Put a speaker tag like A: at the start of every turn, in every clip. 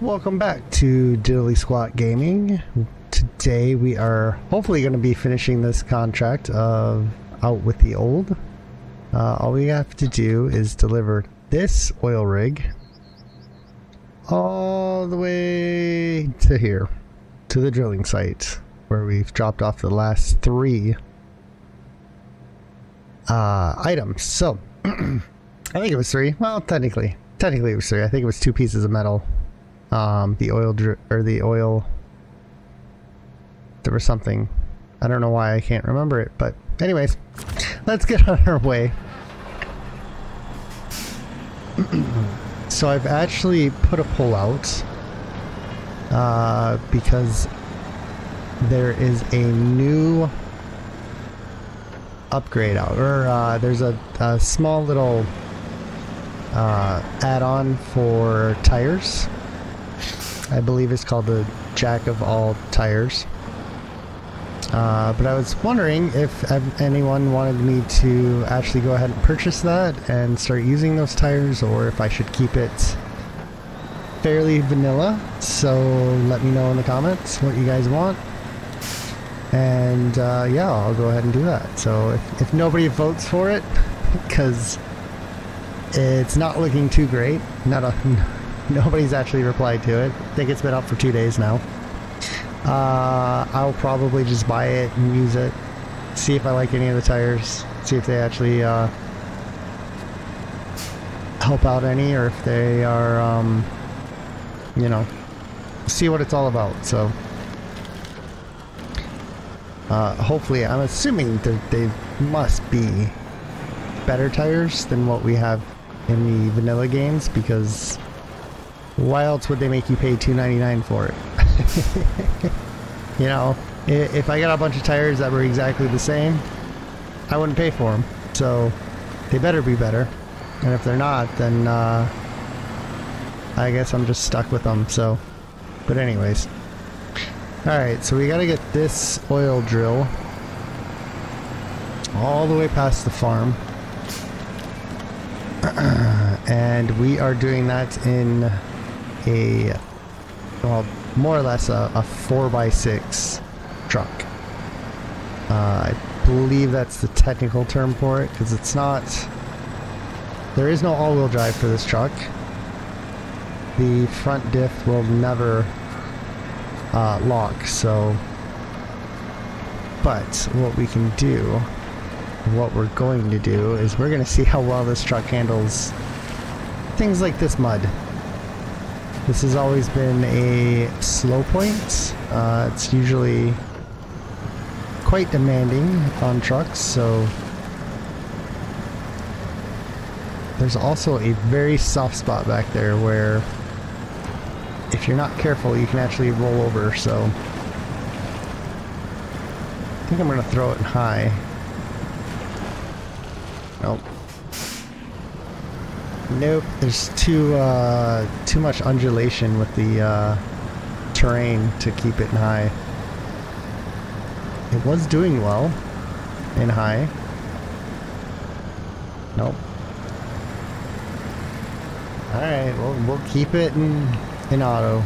A: welcome back to Diddly Squat Gaming. Today we are hopefully going to be finishing this contract of Out with the Old. Uh, all we have to do is deliver this oil rig all the way to here, to the drilling site, where we've dropped off the last three uh, items. So, I think it was three. Well, technically, technically it was three. I think it was two pieces of metal. Um, the oil or the oil. There was something. I don't know why I can't remember it, but anyways, let's get on our way. so I've actually put a pull out uh, because there is a new upgrade out, or uh, there's a, a, small little uh, add-on for tires. I believe it's called the Jack of all tires. Uh, but I was wondering if anyone wanted me to actually go ahead and purchase that and start using those tires, or if I should keep it fairly vanilla. So let me know in the comments what you guys want. And uh, yeah, I'll go ahead and do that. So if, if nobody votes for it, because it's not looking too great, not a, nobody's actually replied to it. I think it's been up for two days now. Uh, I'll probably just buy it and use it, see if I like any of the tires, see if they actually uh, help out any, or if they are, um, you know, see what it's all about. So. Uh, hopefully, I'm assuming that they must be better tires than what we have in the vanilla games because why else would they make you pay $2.99 for it? you know, if I got a bunch of tires that were exactly the same, I wouldn't pay for them. So they better be better. And if they're not, then uh, I guess I'm just stuck with them. So, but anyways. Alright, so we gotta get this oil drill all the way past the farm. and we are doing that in a, well, more or less a, a 4x6 truck. Uh, I believe that's the technical term for it, because it's not... There is no all-wheel drive for this truck. The front diff will never uh, lock, so... But what we can do, what we're going to do, is we're going to see how well this truck handles things like this mud. This has always been a slow point. Uh, it's usually quite demanding on trucks, so... There's also a very soft spot back there where if you're not careful, you can actually roll over, so... I think I'm to throw it high. Nope. Nope, there's too, uh, too much undulation with the, uh, terrain to keep it in high. It was doing well in high. Nope. Alright, well, we'll keep it in in auto.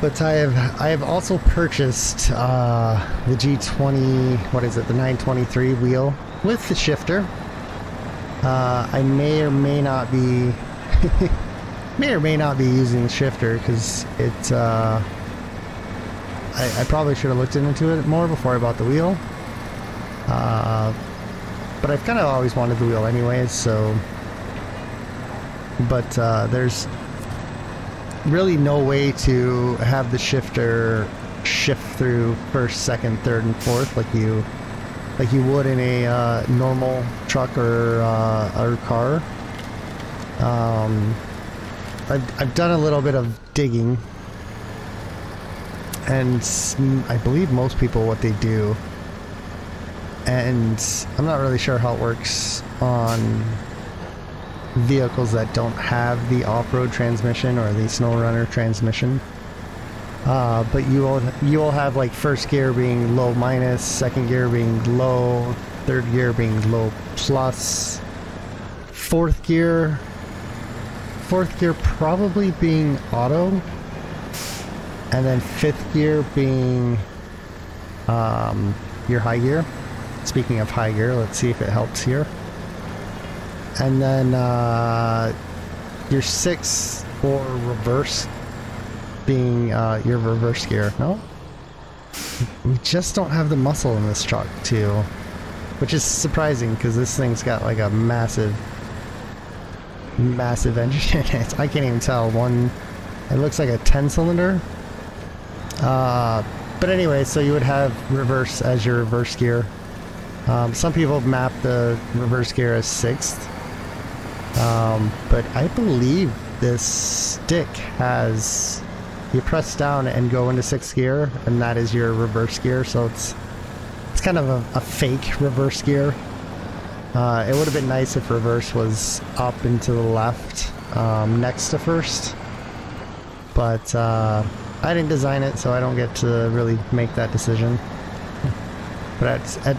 A: But I have I have also purchased uh, the G20, what is it, the 923 wheel with the shifter. Uh, I may or may not be may or may not be using the shifter because it. Uh, I, I, probably should have looked into it more before I bought the wheel. Uh, but I've kind of always wanted the wheel anyways, so but uh, there's really no way to have the shifter shift through first, second, third, and fourth like you like you would in a uh, normal truck or uh, or car. Um, I've I've done a little bit of digging, and I believe most people what they do. And I'm not really sure how it works on vehicles that don't have the off-road transmission or the SnowRunner transmission. Uh, but you will you will have like first gear being low minus, second gear being low, third gear being low plus, fourth gear, fourth gear probably being auto, and then fifth gear being um, your high gear. Speaking of high gear, let's see if it helps here. And then uh, your sixth or reverse being uh, your reverse gear. No? We just don't have the muscle in this truck too. Which is surprising because this thing's got like a massive, massive engine in it. I can't even tell. One, it looks like a 10 cylinder. Uh, but anyway, so you would have reverse as your reverse gear. Um, some people map the reverse gear as sixth. Um, but I believe this stick has you press down and go into sixth gear and that is your reverse gear. So it's it's kind of a, a fake reverse gear. Uh, it would have been nice if reverse was up and to the left um, next to first. But uh, I didn't design it so I don't get to really make that decision. But at, at,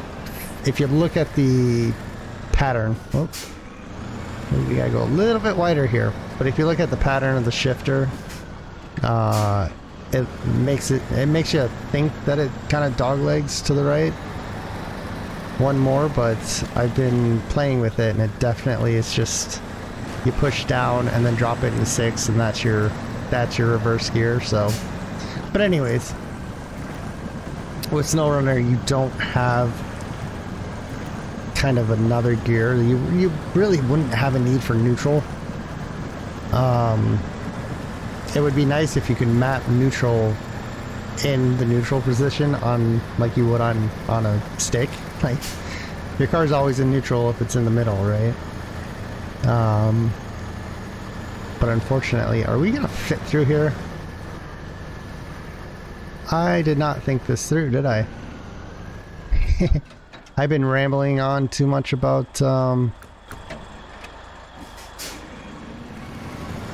A: if you look at the pattern oops, we gotta go a little bit wider here. But if you look at the pattern of the shifter uh, it makes it it makes you think that it kind of dog legs to the right one more but I've been playing with it and it definitely is just you push down and then drop it in six and that's your that's your reverse gear so. But anyways with SnowRunner you don't have kind of another gear. You you really wouldn't have a need for neutral. Um it would be nice if you could map neutral in the neutral position on like you would on on a stick. Like your car's always in neutral if it's in the middle right? Um but unfortunately are we gonna fit through here? I did not think this through did I? I've been rambling on too much about um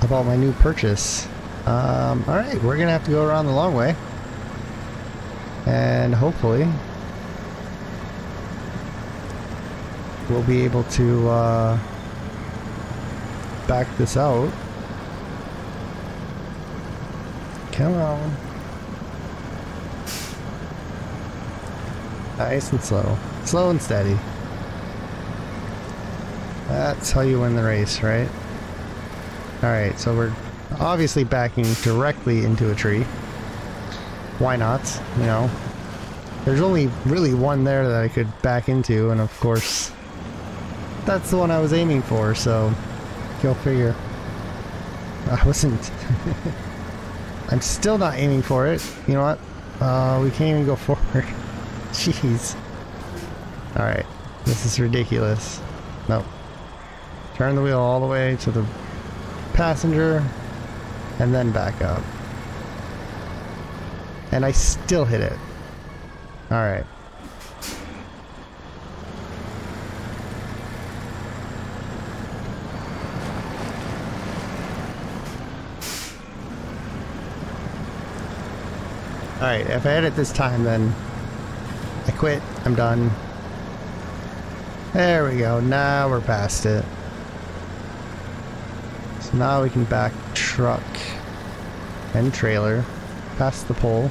A: about my new purchase um, alright, we're gonna have to go around the long way. And hopefully we'll be able to uh, back this out. Come on. Nice and slow. Slow and steady. That's how you win the race, right? Alright, so we're obviously backing directly into a tree. Why not? You know, there's only really one there that I could back into, and of course, that's the one I was aiming for, so go figure. I wasn't... I'm still not aiming for it. You know what? Uh, we can't even go forward. Jeez. Alright. This is ridiculous. Nope. Turn the wheel all the way to the passenger and then back up. And I still hit it. Alright. Alright, if I hit it this time, then I quit. I'm done. There we go. Now we're past it. So now we can back truck and trailer past the pole.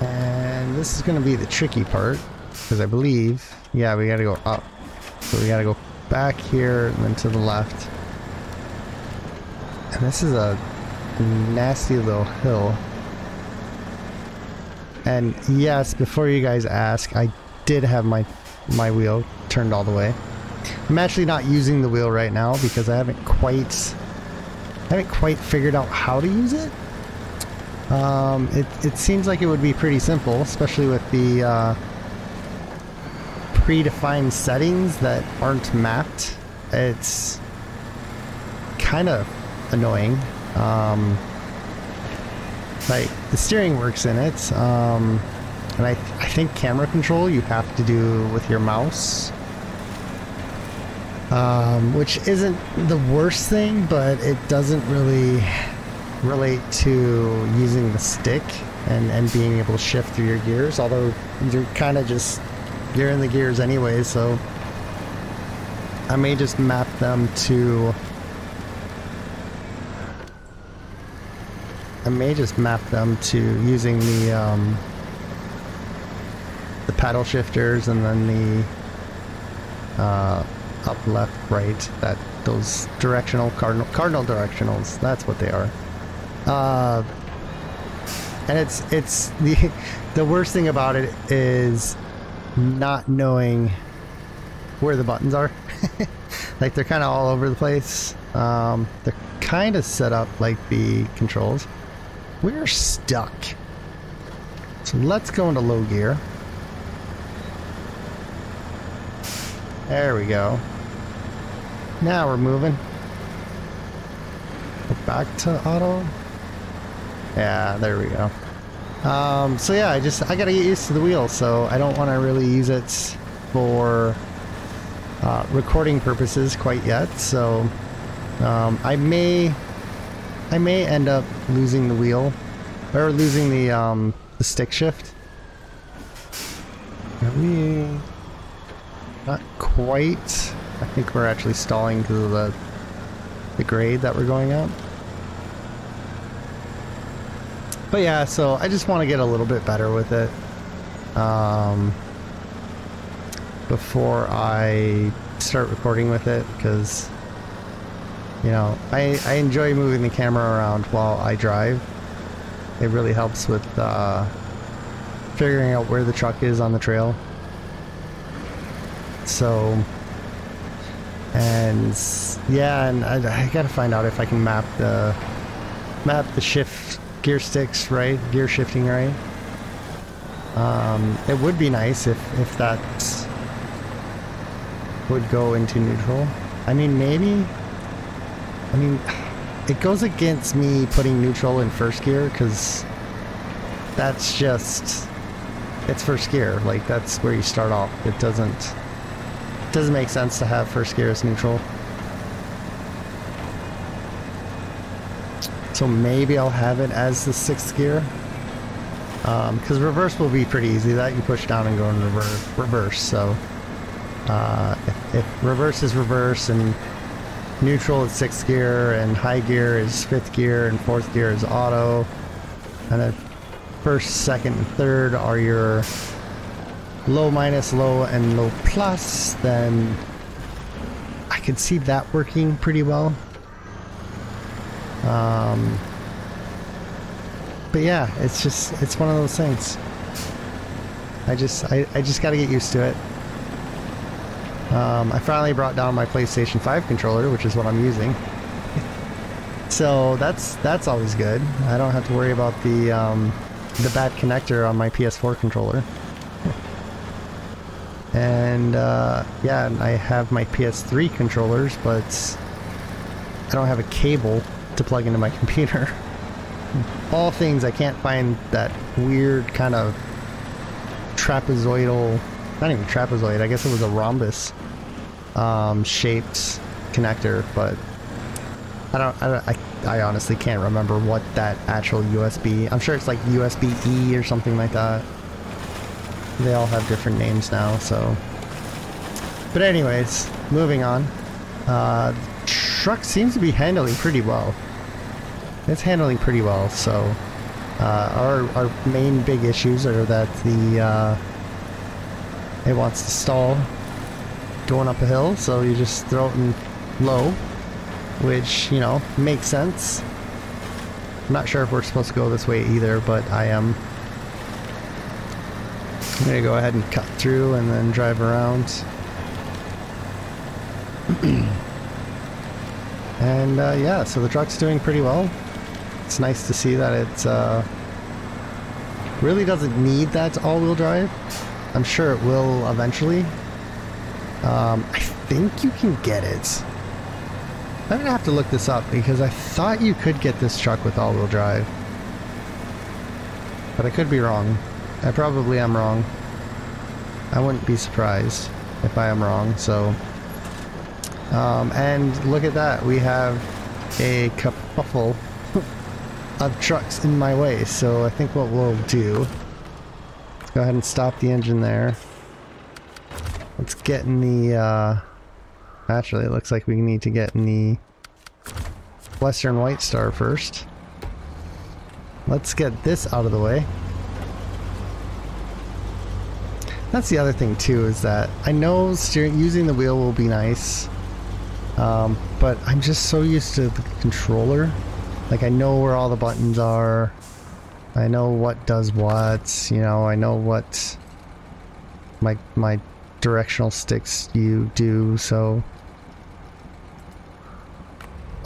A: And this is going to be the tricky part because I believe, yeah, we got to go up. So we got to go back here and then to the left. And this is a nasty little hill. And yes, before you guys ask, I did have my my wheel turned all the way. I'm actually not using the wheel right now because I haven't quite I haven't quite figured out how to use it. Um, it, it seems like it would be pretty simple, especially with the uh, predefined settings that aren't mapped. It's kind of annoying. Um, like the steering works in it, um, and I, I think camera control you have to do with your mouse um, which isn't the worst thing, but it doesn't really relate to using the stick and, and being able to shift through your gears, although you're kind of just, you're in the gears anyway, so I may just map them to I may just map them to using the um, the paddle shifters and then the uh, up, left, right. That those directional cardinal cardinal directionals. That's what they are. Uh, and it's it's the the worst thing about it is not knowing where the buttons are. like they're kind of all over the place. Um, they're kind of set up like the controls. We're stuck. So let's go into low gear. There we go. Now we're moving. Back to auto. Yeah, there we go. Um, so yeah, I just I gotta get used to the wheel, so I don't want to really use it for uh, recording purposes quite yet. So um, I may I may end up losing the wheel or losing the um, the stick shift. Are we not quite? I think we're actually stalling of the the grade that we're going up. But yeah, so I just want to get a little bit better with it um, before I start recording with it because you know I, I enjoy moving the camera around while I drive. It really helps with uh, figuring out where the truck is on the trail. So and yeah, and I, I gotta find out if I can map the map the shift gear sticks right, gear shifting right. Um, it would be nice if if that would go into neutral. I mean, maybe. I mean, it goes against me putting neutral in first gear because that's just it's first gear. Like that's where you start off. It doesn't doesn't make sense to have first gear as neutral. So maybe I'll have it as the sixth gear. Because um, reverse will be pretty easy. That you push down and go in reverse. reverse. So uh, if, if reverse is reverse and neutral is sixth gear and high gear is fifth gear and fourth gear is auto. And then first, second, and third are your low minus, low, and low plus, then I could see that working pretty well. Um, but yeah, it's just, it's one of those things. I just, I, I just got to get used to it. Um, I finally brought down my PlayStation 5 controller, which is what I'm using. so that's that's always good. I don't have to worry about the um, the bad connector on my PS4 controller. And uh, yeah, I have my PS3 controllers, but I don't have a cable to plug into my computer. All things I can't find that weird kind of trapezoidal, not even trapezoid, I guess it was a rhombus um, shaped connector, but I don't, I, I, I honestly can't remember what that actual USB, I'm sure it's like USB-E or something like that. They all have different names now, so. But anyways, moving on. Uh, truck seems to be handling pretty well. It's handling pretty well, so uh, our, our main big issues are that the uh, it wants to stall going up a hill, so you just throw it in low, which, you know, makes sense. I'm not sure if we're supposed to go this way either, but I am. I'm going to go ahead and cut through and then drive around. and uh, yeah, so the truck's doing pretty well it's nice to see that it uh, really doesn't need that all-wheel drive. I'm sure it will eventually. Um, I think you can get it. I'm gonna have to look this up because I thought you could get this truck with all-wheel drive. But I could be wrong. I probably am wrong. I wouldn't be surprised if I am wrong, so... Um, and look at that, we have a kerfuffle of trucks in my way. So I think what we'll do, let's go ahead and stop the engine there. Let's get in the, uh, actually, it looks like we need to get in the Western White Star first. Let's get this out of the way. That's the other thing too, is that I know steering using the wheel will be nice, um, but I'm just so used to the controller. Like I know where all the buttons are. I know what does what. You know, I know what my my directional sticks you do. So,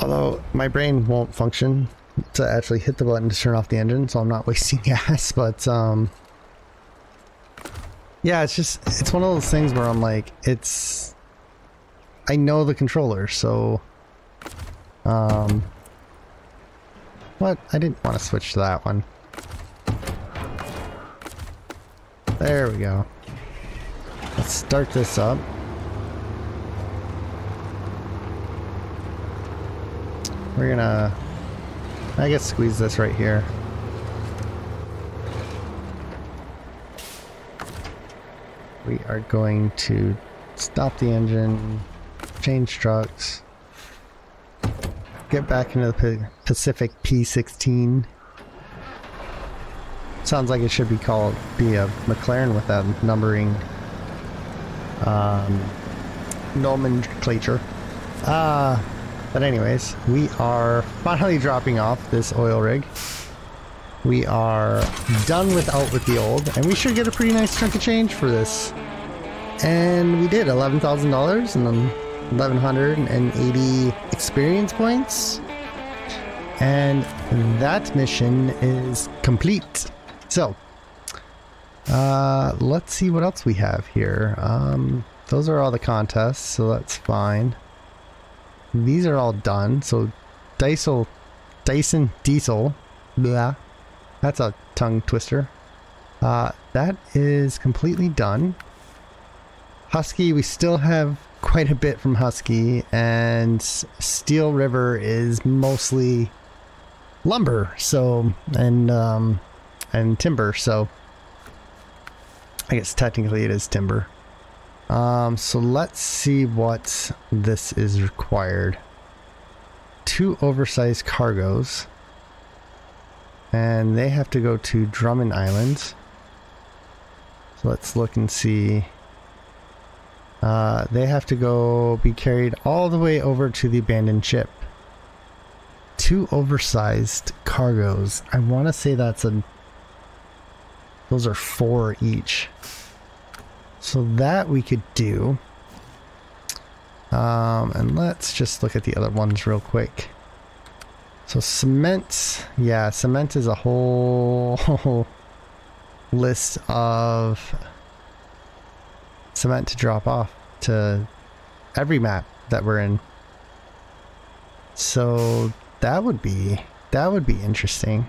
A: although my brain won't function to actually hit the button to turn off the engine, so I'm not wasting gas. But um, yeah, it's just, it's one of those things where I'm like, it's, I know the controller, so, um, what? I didn't want to switch to that one. There we go. Let's start this up. We're gonna, I guess squeeze this right here. We are going to stop the engine, change trucks, get back into the Pacific P16. Sounds like it should be called be a McLaren with that numbering um, nomenclature. Uh, but anyways, we are finally dropping off this oil rig. We are done with out with the old, and we should get a pretty nice chunk of change for this. And we did $11,000 and then 1180 experience points. And that mission is complete. So, uh, let's see what else we have here. Um, those are all the contests, so that's fine. These are all done. So, Diesel, Dyson Diesel, blah, that's a tongue twister. Uh, that is completely done. Husky, we still have quite a bit from Husky, and Steel River is mostly lumber, so and um, and timber. So I guess technically it is timber. Um, so let's see what this is required. Two oversized cargoes and they have to go to Drummond Island. So let's look and see. Uh, they have to go be carried all the way over to the abandoned ship. Two oversized cargoes. I want to say that's a. Those are four each. So that we could do. Um, and let's just look at the other ones real quick. So cement, yeah, cement is a whole list of cement to drop off to every map that we're in. So that would be that would be interesting.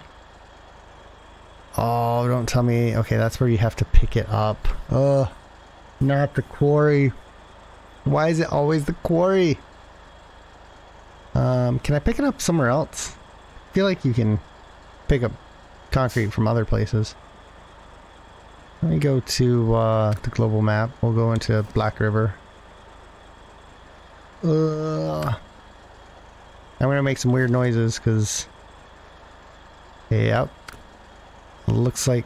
A: Oh, don't tell me. Okay, that's where you have to pick it up. Ugh, not the quarry. Why is it always the quarry? Um, can I pick it up somewhere else? I feel like you can pick up concrete from other places. Let me go to uh, the global map. We'll go into Black River. I'm gonna make some weird noises because, yep, looks like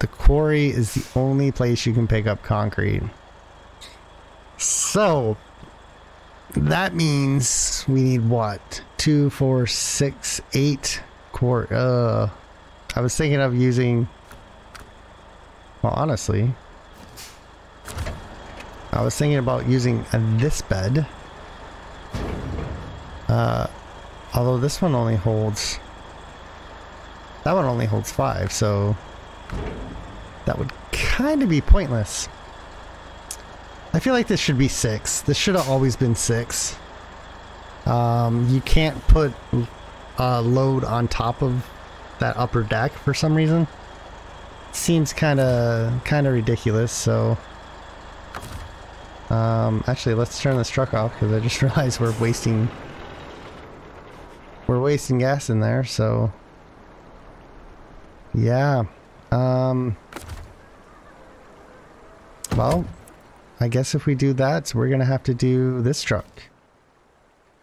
A: the quarry is the only place you can pick up concrete. So, that means we need what? Two, four, six, eight quart. Uh, I was thinking of using. Well, honestly, I was thinking about using this bed. Uh, although this one only holds. That one only holds five, so that would kind of be pointless. I feel like this should be six. This should have always been six. Um, you can't put a load on top of that upper deck for some reason. Seems kind of kind of ridiculous. So, um, actually, let's turn this truck off because I just realized we're wasting we're wasting gas in there. So, yeah. Um, well, I guess if we do that, we're gonna have to do this truck.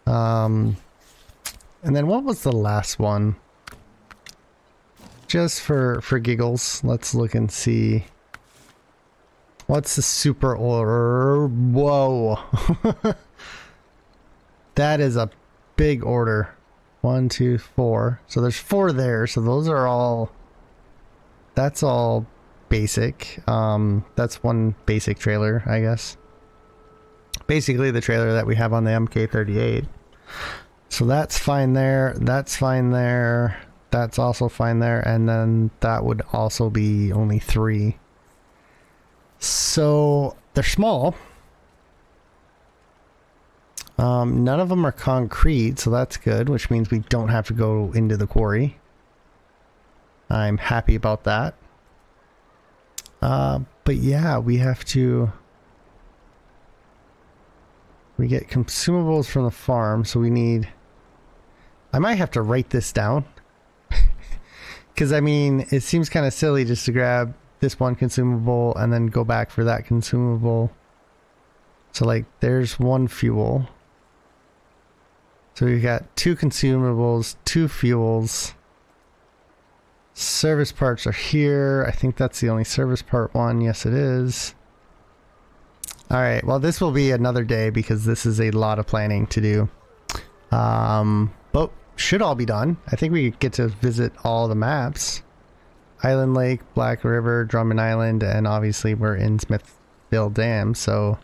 A: Um, and then what was the last one? Just for for giggles, let's look and see. What's the super order? Whoa. that is a big order. One, two, four. So there's four there. So those are all. That's all basic. Um, that's one basic trailer, I guess. Basically, the trailer that we have on the MK38. So that's fine there. That's fine there. That's also fine there. And then that would also be only three. So they're small. Um, none of them are concrete, so that's good, which means we don't have to go into the quarry. I'm happy about that. Uh, but yeah, we have to... We get consumables from the farm, so we need... I might have to write this down. Because, I mean, it seems kind of silly just to grab this one consumable and then go back for that consumable. So, like, there's one fuel. So we've got two consumables, two fuels. Service parts are here. I think that's the only service part one. Yes, it is. All right. Well, this will be another day because this is a lot of planning to do. Um, but should all be done. I think we get to visit all the maps. Island Lake, Black River, Drummond Island, and obviously we're in Smithville Dam. So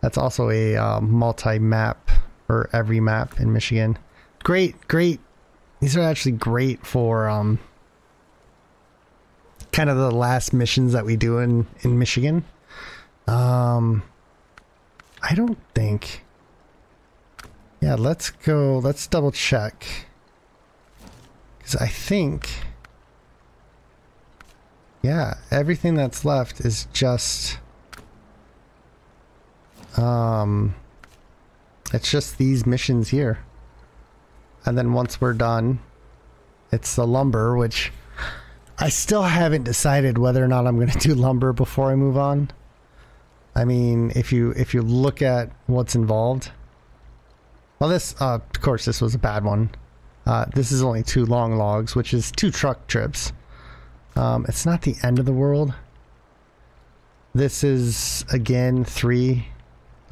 A: that's also a uh, multi-map or every map in Michigan. Great, great. These are actually great for um, kind of the last missions that we do in in Michigan. Um, I don't think. Yeah, let's go. Let's double check. Because I think. Yeah, everything that's left is just. Um. It's just these missions here. And then once we're done, it's the lumber, which I still haven't decided whether or not I'm going to do lumber before I move on. I mean, if you if you look at what's involved, well, this uh, of course this was a bad one. Uh, this is only two long logs, which is two truck trips. Um, it's not the end of the world. This is again three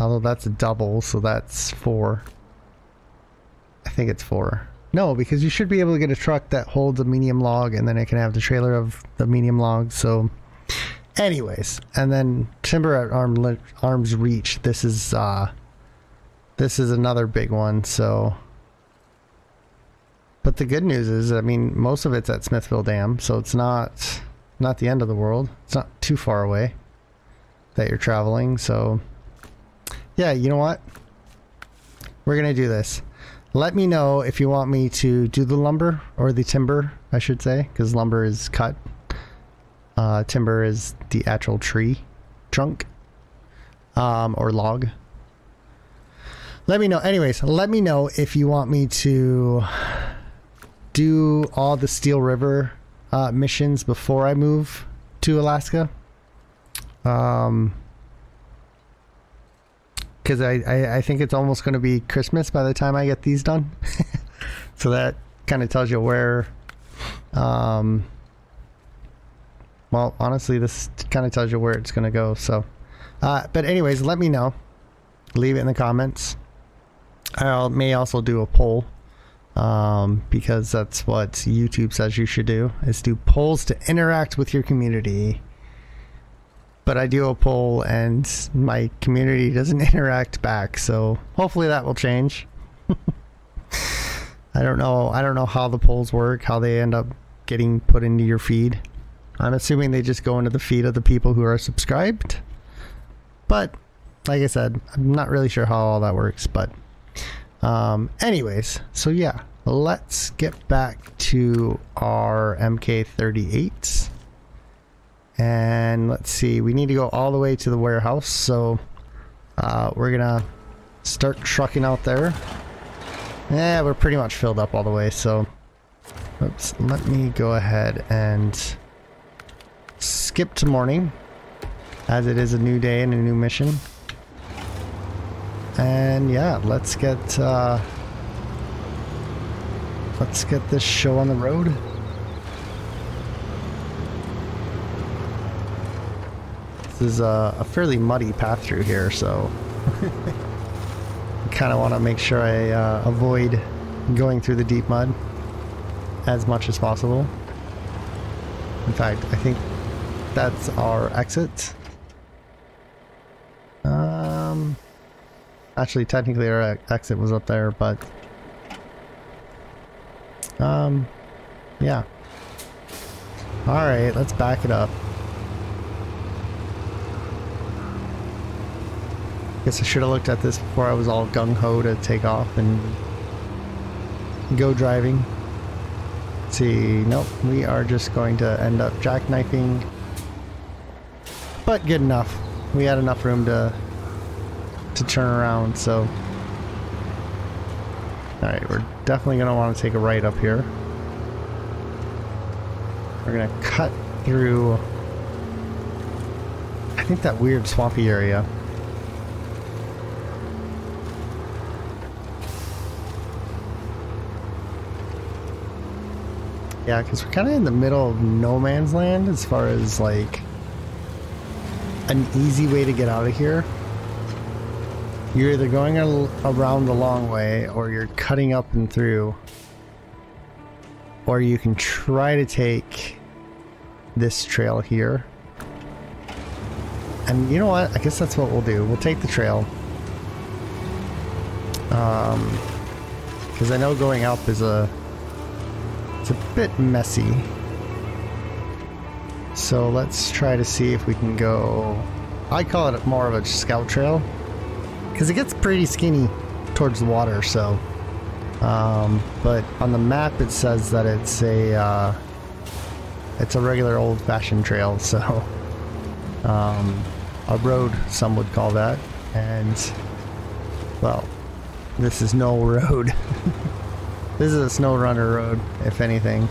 A: Although that's a double, so that's four. I think it's four. No, because you should be able to get a truck that holds a medium log and then it can have the trailer of the medium log. So, anyways, and then timber at arm arm's reach. This is uh, this is another big one. So, but the good news is, I mean, most of it's at Smithville Dam, so it's not not the end of the world. It's not too far away that you're traveling. So. Yeah, you know what? We're going to do this. Let me know if you want me to do the lumber or the timber, I should say, because lumber is cut. Uh, timber is the actual tree trunk um, or log. Let me know. Anyways, let me know if you want me to do all the Steel River uh, missions before I move to Alaska. Um, because I, I, I think it's almost going to be Christmas by the time I get these done. so that kind of tells you where. Um, well, honestly, this kind of tells you where it's going to go. So, uh, but anyways, let me know. Leave it in the comments. I may also do a poll um, because that's what YouTube says you should do is do polls to interact with your community but I do a poll and my community doesn't interact back. So hopefully that will change. I don't know. I don't know how the polls work, how they end up getting put into your feed. I'm assuming they just go into the feed of the people who are subscribed. But like I said, I'm not really sure how all that works. But um, anyways, so yeah, let's get back to our MK38. And let's see, we need to go all the way to the warehouse, so uh, we're gonna start trucking out there. Yeah, we're pretty much filled up all the way, so oops, let me go ahead and skip to morning. as it is a new day and a new mission. And yeah, let's get uh, let's get this show on the road. Is a, a fairly muddy path through here, so I kind of want to make sure I uh, avoid going through the deep mud as much as possible. In fact, I think that's our exit. Um, actually, technically our exit was up there, but um, yeah. All right, let's back it up. Guess I should have looked at this before I was all gung-ho to take off and go driving. Let's see, nope, we are just going to end up jackknifing. But good enough. We had enough room to to turn around, so Alright, we're definitely going to want to take a right up here. We're going to cut through I think that weird swampy area. Yeah, because we're kind of in the middle of no man's land as far as like an easy way to get out of here. You're either going around the long way or you're cutting up and through. Or you can try to take this trail here. And you know what? I guess that's what we'll do. We'll take the trail. Um, because I know going up is a it's a bit messy. So let's try to see if we can go... I call it more of a scout trail. Because it gets pretty skinny towards the water, so... Um, but on the map it says that it's a... Uh, it's a regular old-fashioned trail, so... Um, a road, some would call that. And... Well, this is no road. This is a snow runner road, if anything.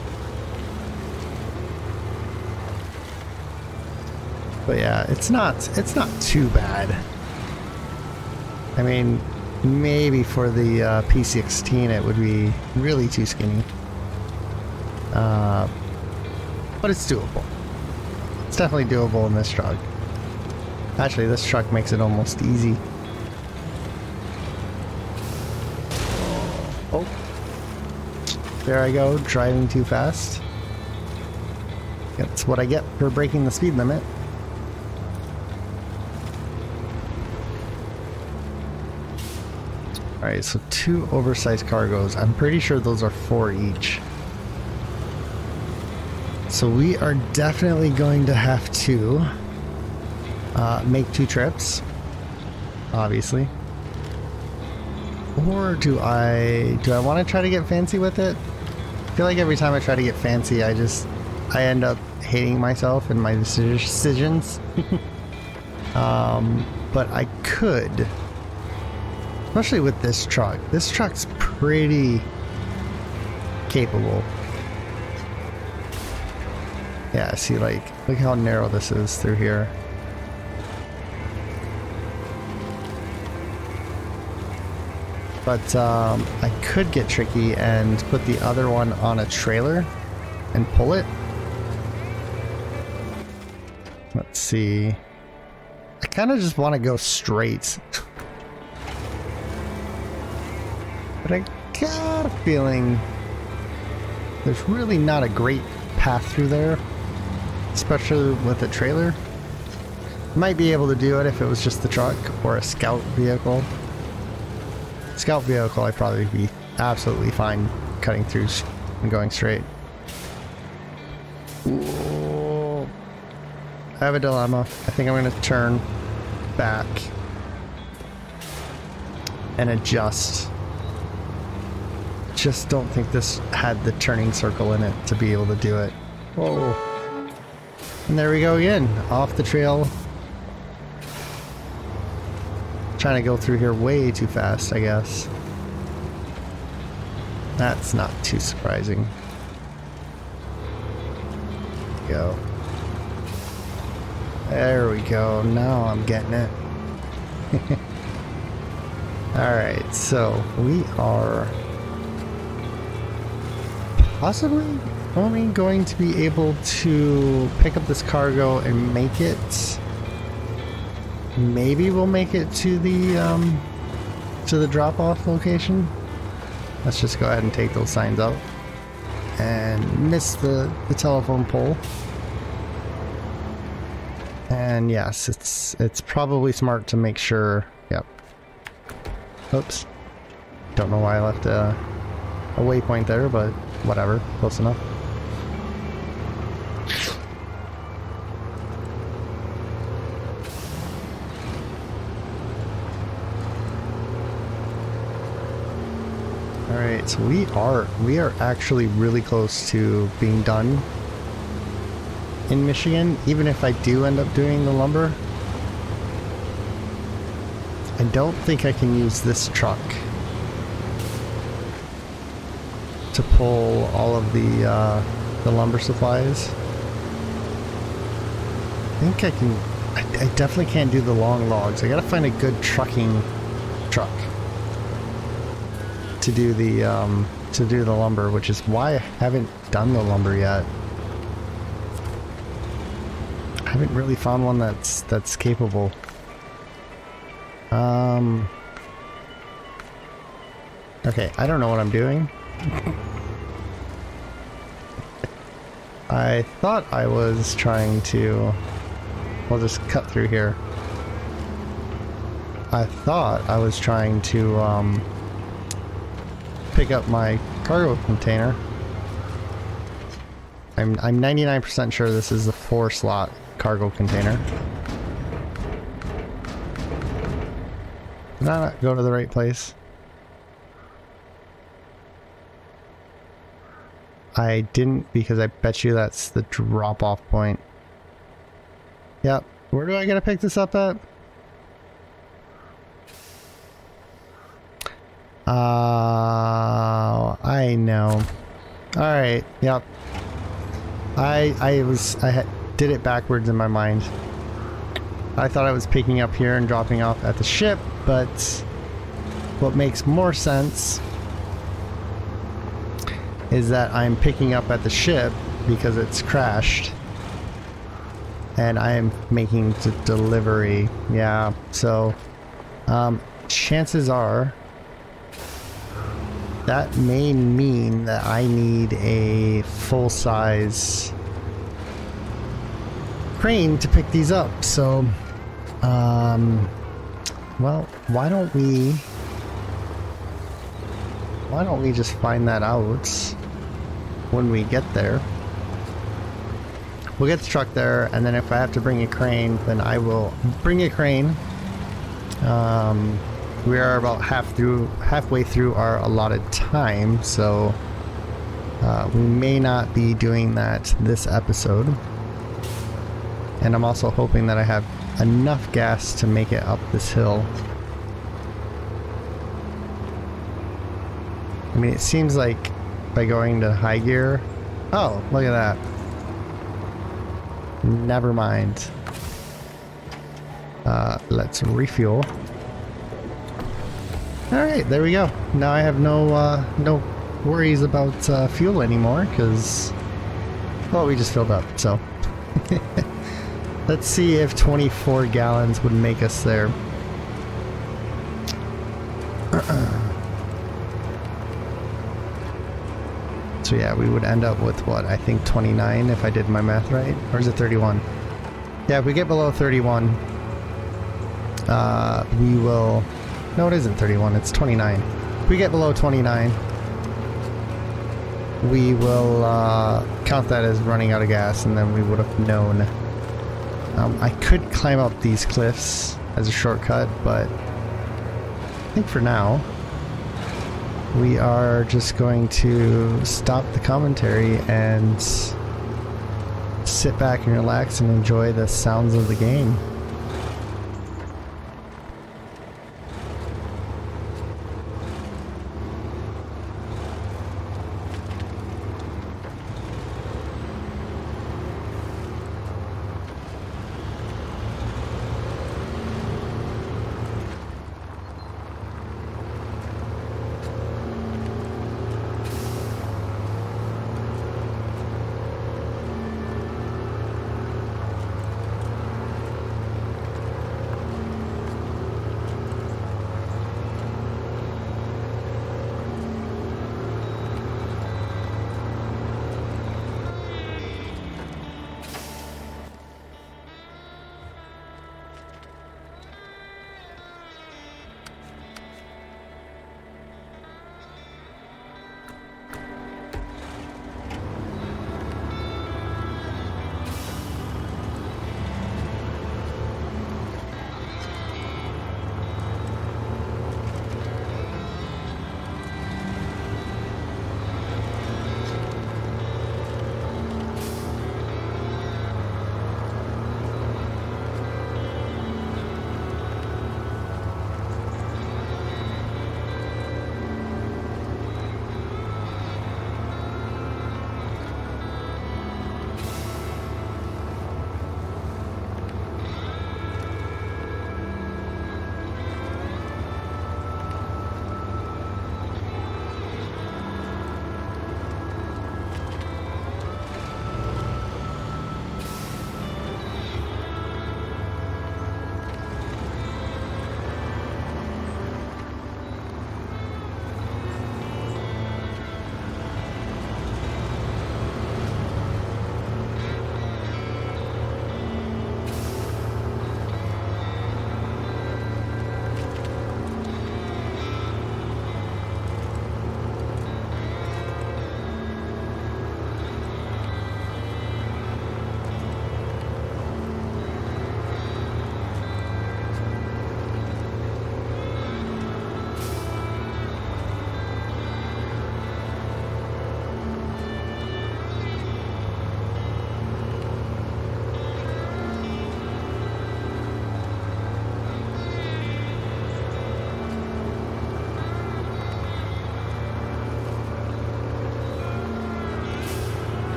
A: But yeah, it's not it's not too bad. I mean, maybe for the uh, P16 it would be really too skinny. Uh, but it's doable. It's definitely doable in this truck. Actually, this truck makes it almost easy. There I go, driving too fast. That's what I get for breaking the speed limit. Alright, so two oversized cargoes. I'm pretty sure those are four each. So we are definitely going to have to uh, make two trips. Obviously. Or do I... Do I want to try to get fancy with it? I feel like every time I try to get fancy, I just I end up hating myself and my decisions. um, but I could, especially with this truck. This truck's pretty capable. Yeah, see, like, look how narrow this is through here. But um, I could get tricky and put the other one on a trailer and pull it. Let's see. I kind of just want to go straight. but I got a feeling there's really not a great path through there, especially with a trailer. Might be able to do it if it was just the truck or a scout vehicle. Scout vehicle, I'd probably be absolutely fine cutting through and going straight. Ooh. I have a dilemma. I think I'm going to turn back and adjust. Just don't think this had the turning circle in it to be able to do it. Whoa. And there we go again, off the trail trying to go through here way too fast, I guess. That's not too surprising. Go. There we go. Now I'm getting it. Alright, so we are possibly only going to be able to pick up this cargo and make it. Maybe we'll make it to the um, to the drop-off location. Let's just go ahead and take those signs out and miss the, the telephone pole. And yes, it's it's probably smart to make sure. Yep. Oops. Don't know why I left a, a waypoint there, but whatever. Close enough. Alright, so we are we are actually really close to being done in Michigan, even if I do end up doing the lumber. I don't think I can use this truck to pull all of the uh, the lumber supplies. I think I can. I, I definitely can't do the long logs. I gotta find a good trucking truck to do the um, to do the lumber, which is why I haven't done the lumber yet. I haven't really found one that's that's capable. Um. Okay, I don't know what I'm doing. I thought I was trying to... We'll just cut through here. I thought I was trying to um, pick up my cargo container. I'm I'm 99% sure this is the four slot cargo container. Did I not go to the right place? I didn't because I bet you that's the drop off point. Yep. Where do I gotta pick this up at? Uh, I know. Alright, yep. I I was I did it backwards in my mind. I thought I was picking up here and dropping off at the ship, but what makes more sense is that I'm picking up at the ship because it's crashed and I am making the delivery. Yeah, so um, chances are that may mean that I need a full-size crane to pick these up. So, um, well, why don't we, why don't we just find that out when we get there? We'll get the truck there, and then if I have to bring a crane, then I will bring a crane. Um, we are about half through, halfway through our allotted time, so uh, we may not be doing that this episode. And I'm also hoping that I have enough gas to make it up this hill. I mean, it seems like by going to high gear... Oh, look at that. Never mind. Uh, let's refuel. Alright, there we go. Now I have no, uh, no worries about uh, fuel anymore, because... Well, we just filled up, so... Let's see if 24 gallons would make us there. so yeah, we would end up with what, I think 29 if I did my math right? Or is it 31? Yeah, if we get below 31, uh, we will... No, it isn't 31, it's 29. If we get below 29, we will uh, count that as running out of gas and then we would have known um, I could climb up these cliffs as a shortcut, but I think for now we are just going to stop the commentary and sit back and relax and enjoy the sounds of the game.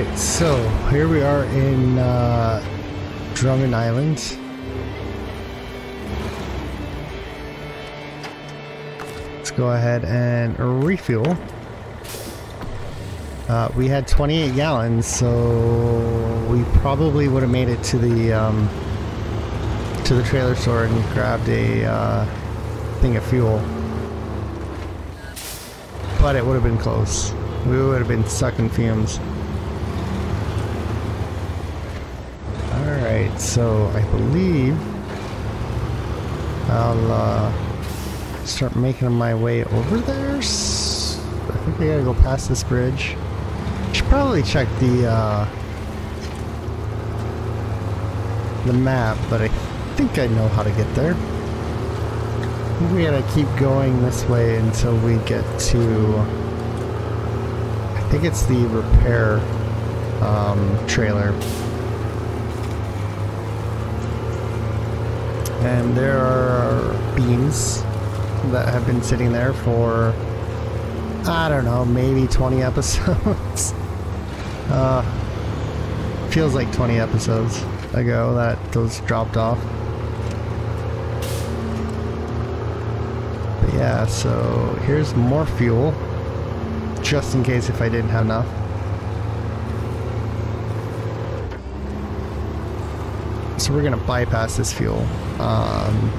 A: Alright, so here we are in uh, Drummond Island. Let's go ahead and refuel. Uh, we had 28 gallons, so we probably would have made it to the um, to the trailer store and grabbed a uh, thing of fuel. But it would have been close. We would have been sucking fumes. So I believe I'll uh, start making my way over there. I think I gotta go past this bridge. Should probably check the uh, the map, but I think I know how to get there. we gotta keep going this way until we get to. I think it's the repair um, trailer. And there are beams that have been sitting there for I don't know, maybe 20 episodes. uh, feels like 20 episodes ago that those dropped off. But yeah, so here's more fuel, just in case if I didn't have enough. So we're gonna bypass this fuel. Um,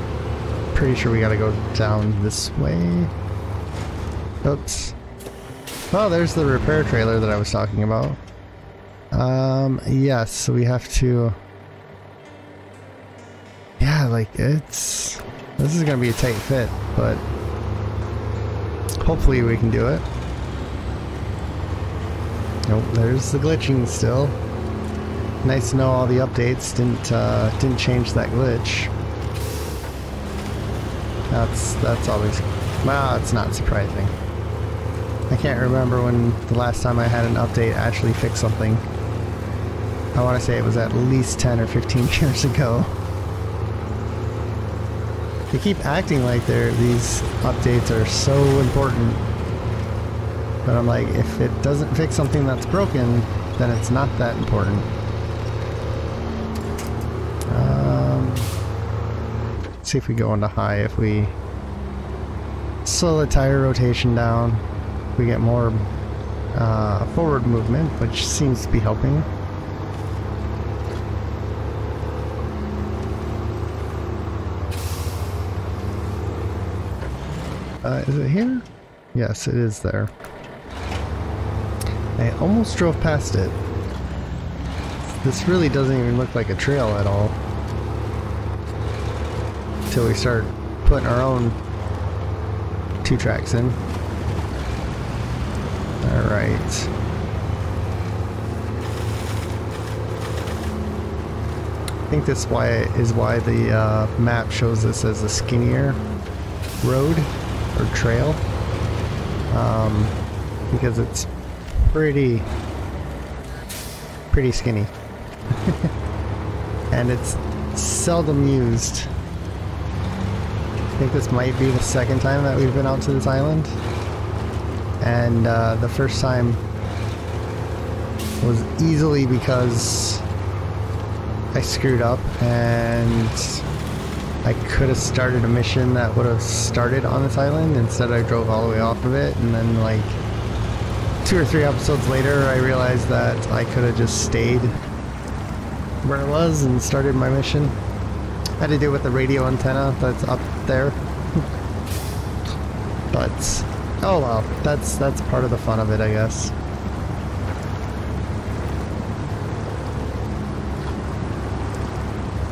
A: pretty sure we gotta go down this way. Oops. Oh, there's the repair trailer that I was talking about. Um, yes, so we have to... Yeah, like, it's... This is gonna be a tight fit, but... Hopefully we can do it. Nope, there's the glitching still. Nice to know all the updates didn't, uh, didn't change that glitch. That's, that's always... Well, it's not surprising. I can't remember when the last time I had an update actually fix something. I want to say it was at least 10 or 15 years ago. They keep acting like they're, these updates are so important. But I'm like, if it doesn't fix something that's broken, then it's not that important. See if we go into high, if we slow the tire rotation down we get more uh, forward movement, which seems to be helping. Uh, is it here? Yes, it is there. I almost drove past it. This really doesn't even look like a trail at all. Until we start putting our own two tracks in. Alright. I think this why is why the uh, map shows this as a skinnier road or trail. Um, because it's pretty, pretty skinny. and it's seldom used. Think this might be the second time that we've been out to this island. And uh, the first time was easily because I screwed up and I could have started a mission that would have started on this island. Instead I drove all the way off of it. And then like two or three episodes later I realized that I could have just stayed where I was and started my mission. I had to do with the radio antenna that's up there. but Oh well, that's that's part of the fun of it, I guess.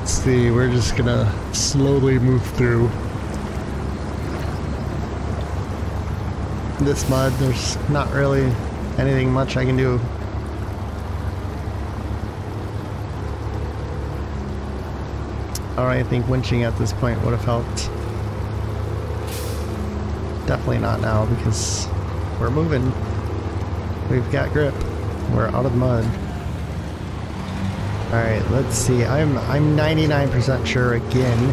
A: See, we're just gonna slowly move through this mud. There's not really anything much I can do. Alright, I think winching at this point would have helped. Definitely not now because we're moving. We've got grip. We're out of mud. Alright, let's see. I'm I'm 99% sure again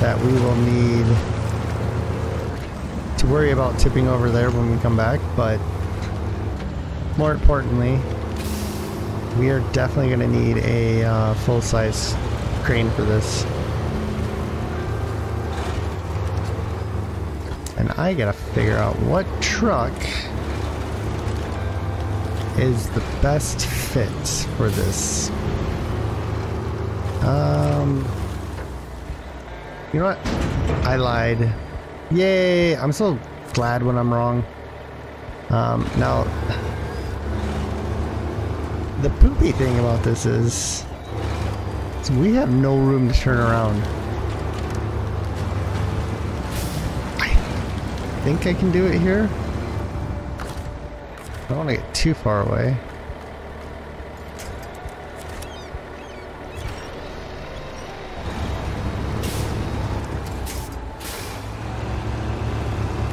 A: that we will need to worry about tipping over there when we come back, but more importantly, we are definitely going to need a uh, full-size crane for this. I gotta figure out what truck is the best fit for this. Um, you know what? I lied. Yay! I'm so glad when I'm wrong. Um, now, the poopy thing about this is, is we have no room to turn around. Think I can do it here. I don't want to get too far away.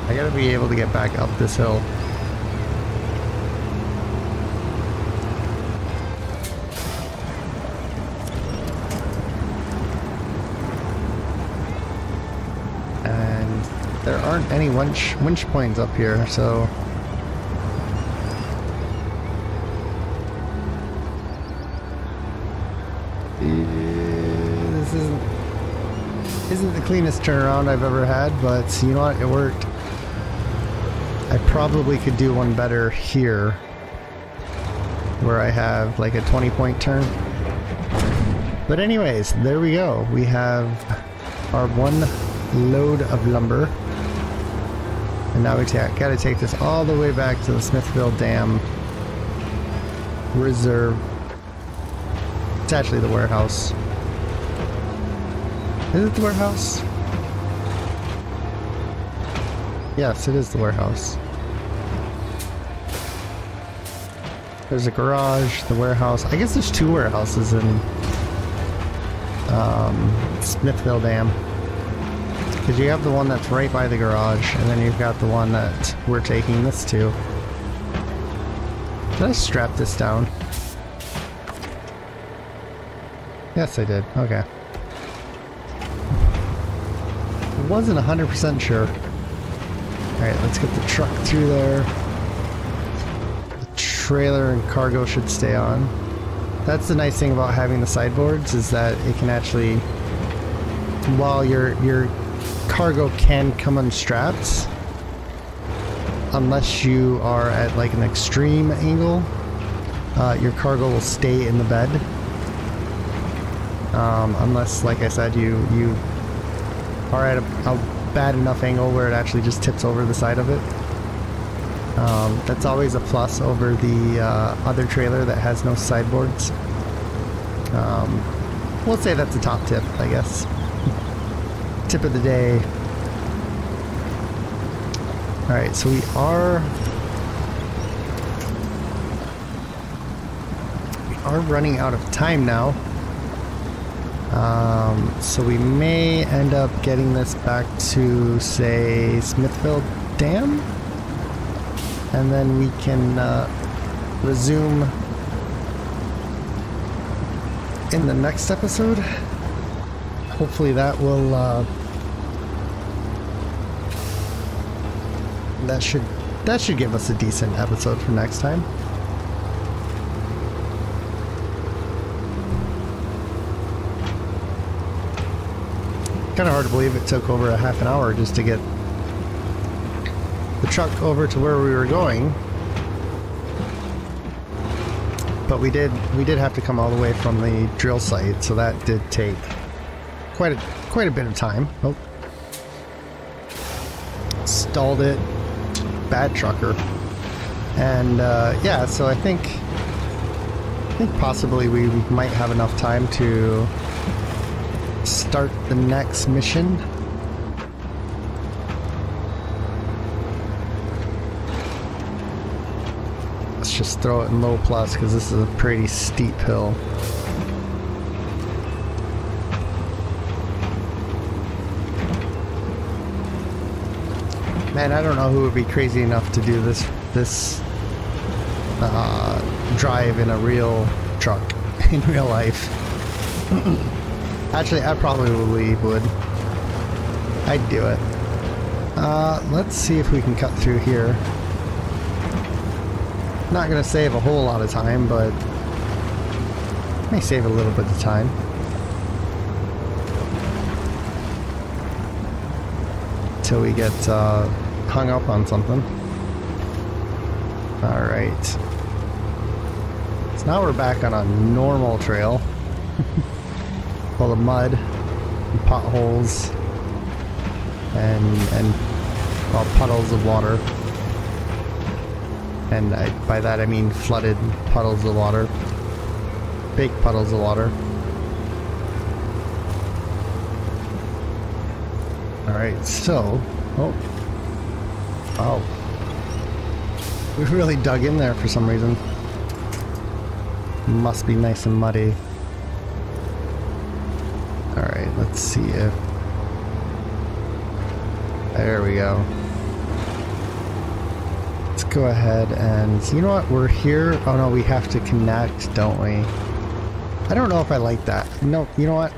A: I gotta be able to get back up this hill. And there aren't any winch, winch points up here, so... This isn't, isn't the cleanest turnaround I've ever had, but you know what, it worked. I probably could do one better here, where I have like a 20 point turn. But anyways, there we go. We have our one load of lumber. And now we got to take this all the way back to the Smithville Dam Reserve. It's actually the warehouse. Is it the warehouse? Yes, it is the warehouse. There's a garage, the warehouse. I guess there's two warehouses in um, Smithville Dam. Because you have the one that's right by the garage, and then you've got the one that we're taking this to. Did I strap this down? Yes, I did. Okay. I wasn't 100% sure. Alright, let's get the truck through there. The trailer and cargo should stay on. That's the nice thing about having the sideboards is that it can actually while your your cargo can come unstrapped unless you are at like an extreme angle uh, your cargo will stay in the bed um, unless like I said you you are at a, a bad enough angle where it actually just tips over the side of it. Um, that's always a plus over the uh, other trailer that has no sideboards. Um, we'll say that's a top tip, I guess. Tip of the day. Alright, so we are... We are running out of time now. Um, so we may end up getting this back to, say, Smithville Dam? And then we can uh, resume in the next episode. Hopefully that will... Uh, that should that should give us a decent episode for next time. kind of hard to believe it took over a half an hour just to get the truck over to where we were going. But we did we did have to come all the way from the drill site, so that did take quite a quite a bit of time. Oh. Stalled it. Bad trucker. And uh, yeah, so I think I think possibly we might have enough time to start the next mission. Let's just throw it in low plus because this is a pretty steep hill. Man, I don't know who would be crazy enough to do this this uh, drive in a real truck in real life. Actually, I probably would. I'd do it. Uh, let's see if we can cut through here. Not gonna save a whole lot of time, but May save a little bit of time. Till we get uh, hung up on something. Alright. So now we're back on a normal trail. Full of mud and potholes and and well, puddles of water. And I, by that I mean flooded puddles of water. Big puddles of water. Alright, so... Oh. Oh. We really dug in there for some reason. Must be nice and muddy. Alright, let's see if... There we go. Let's go ahead and... You know what? We're here. Oh no, we have to connect, don't we? I don't know if I like that. No, you know what?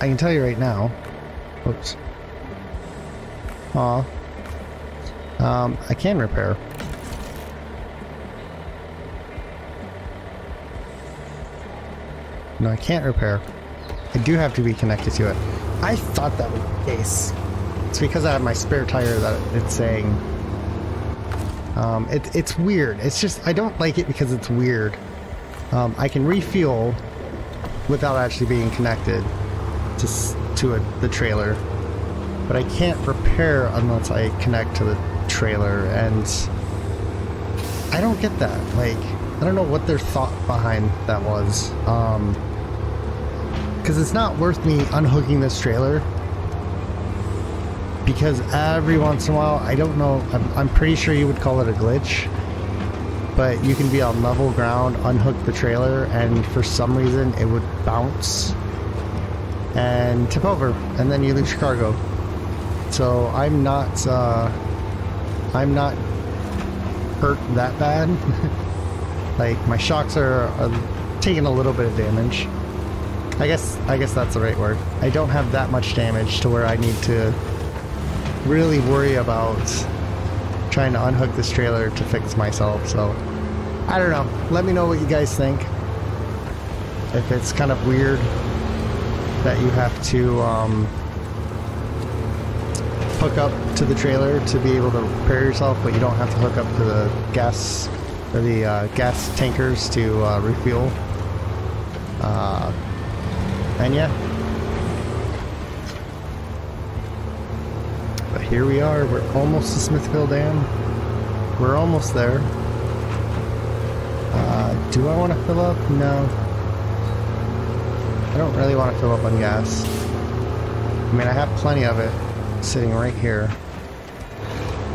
A: I can tell you right now. Oops. Aw. Um, I can repair. No, I can't repair. I do have to be connected to it. I thought that was the case. It's because I have my spare tire that it's saying. Um, it, it's weird. It's just, I don't like it because it's weird. Um, I can refuel without actually being connected to, to a, the trailer. But I can't repair unless I connect to the trailer, and I don't get that. Like, I don't know what their thought behind that was. Um, because it's not worth me unhooking this trailer because every once in a while I don't know I'm, I'm, pretty sure you would call it a glitch but you can be on level ground unhook the trailer and for some reason it would bounce and tip over and then you lose your cargo so I'm not uh, I'm not hurt that bad like my shocks are, are taking a little bit of damage I guess I guess that's the right word. I don't have that much damage to where I need to really worry about trying to unhook this trailer to fix myself. So I don't know. Let me know what you guys think. If it's kind of weird that you have to um, hook up to the trailer to be able to repair yourself, but you don't have to hook up to the gas or the uh, gas tankers to uh, refuel. Uh, and yeah. But here we are, we're almost to Smithville Dam. We're almost there. Uh, do I want to fill up? No. I don't really want to fill up on gas. I mean, I have plenty of it sitting right here.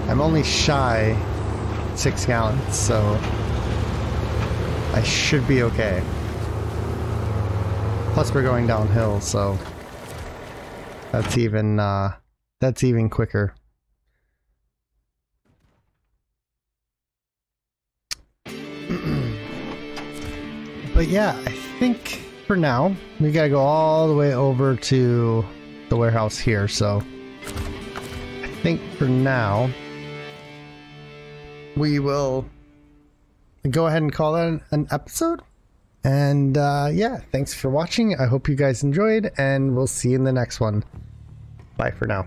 A: I'm only shy six gallons, so I should be okay. Plus we're going downhill, so that's even uh, that's even quicker. but yeah, I think for now we gotta go all the way over to the warehouse here. So think for now we will go ahead and call that an episode. And uh, yeah, thanks for watching. I hope you guys enjoyed, and we'll see you in the next one. Bye for now.